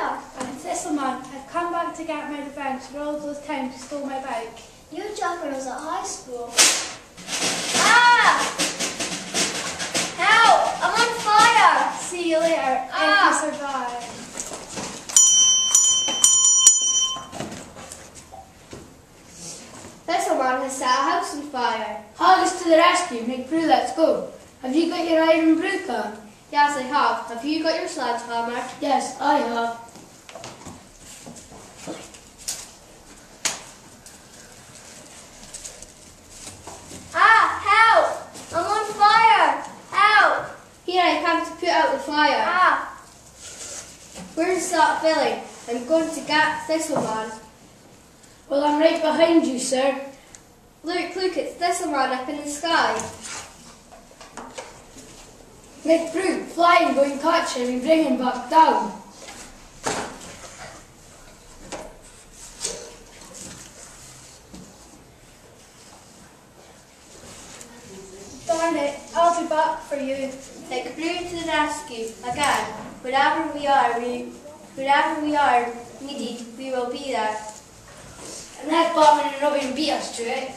off. It's this month. I've come back to get my revenge for all those times you stole my bike. You jumped when I was at high school. Ah! Help! I'm on fire! See you later. Ah! If you survive. This one has set a house on fire. Harvest to the rescue. Make brew, let's go. Have you got your Irn-Bru can? Yes, I have. Have you got your sledgehammer? Yes, I have. Here, I come to put out the fire. Ah, Where's that filling? I'm going to get Thistleman. Well, I'm right behind you, sir. Look, look, it's Thistleman up in the sky. Make McBrew, fly and go and catch him and bring him back down. It! I'll be back for you. Like blue to the rescue again. Wherever we are, we, wherever we are needed, we will be there. And let Batman and Robin beat us to it.